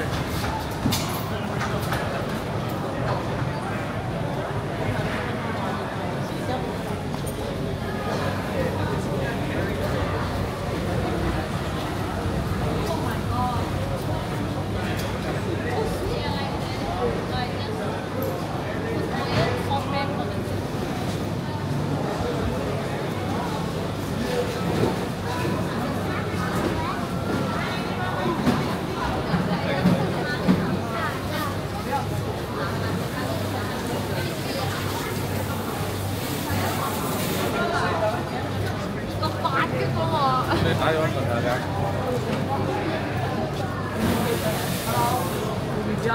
Sure.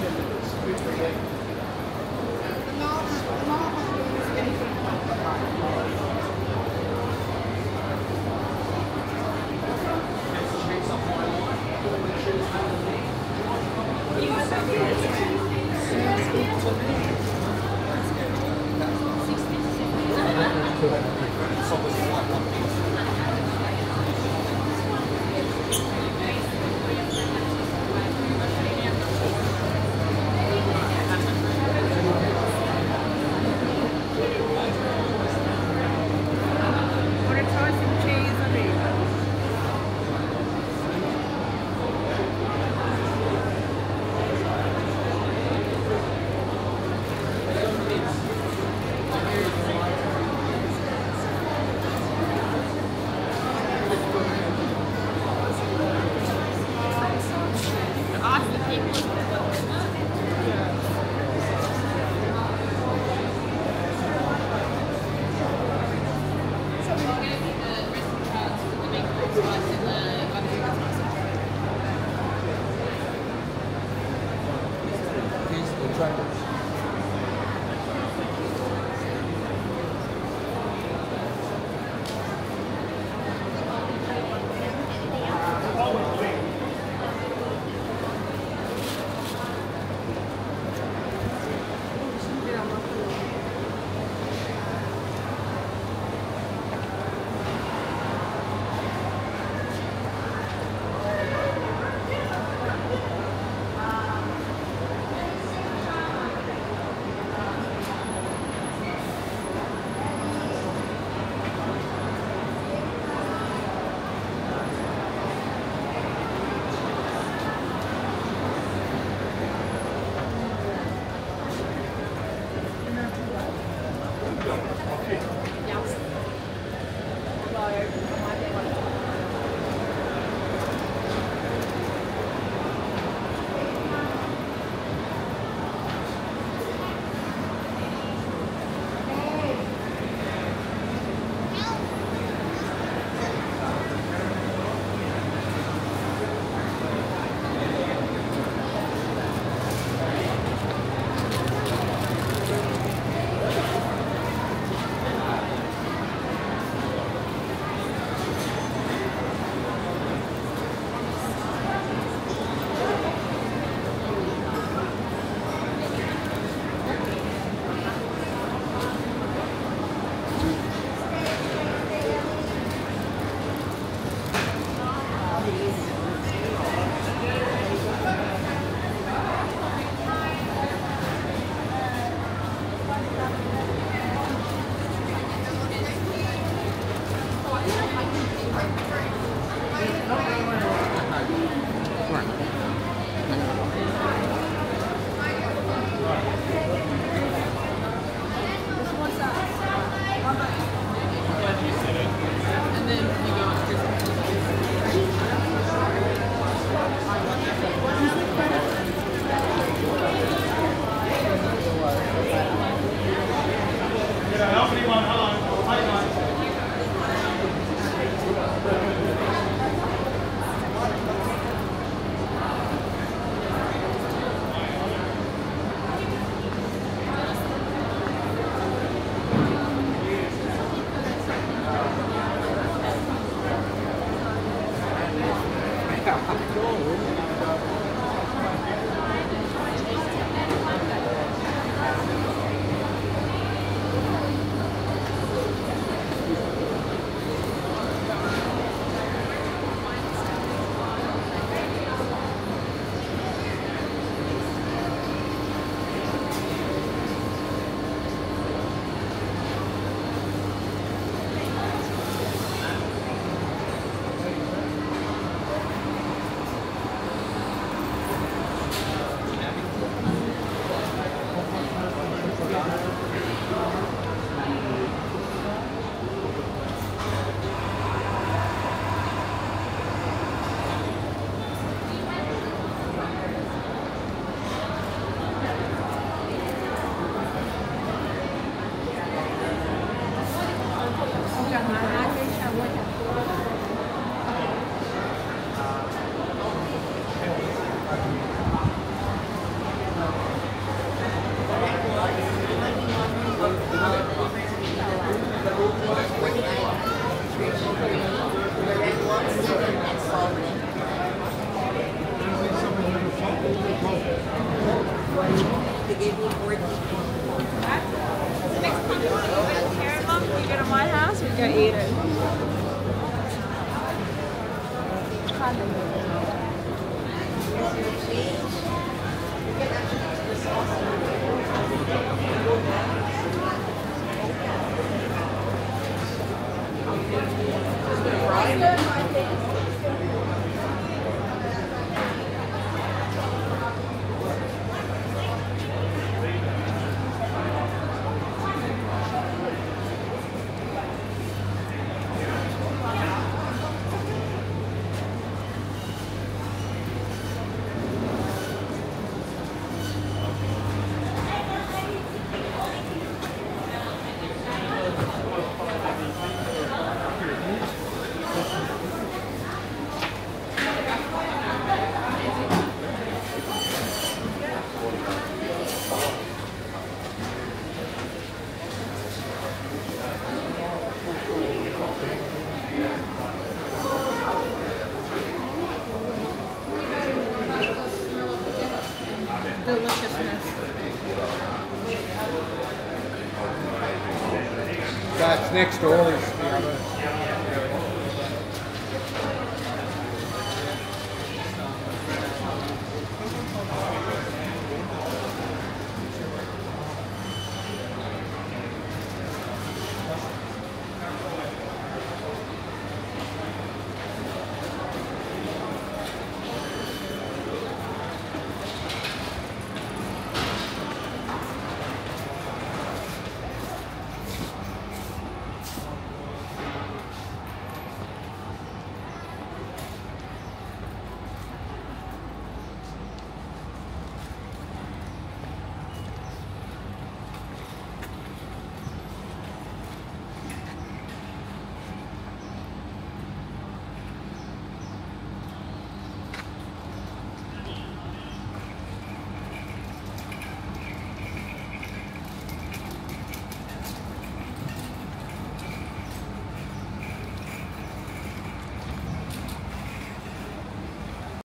Washington. trying to It's board meeting. So next time you want to go Mom, you go to my house, we go eat it. deliciousness. That's next door.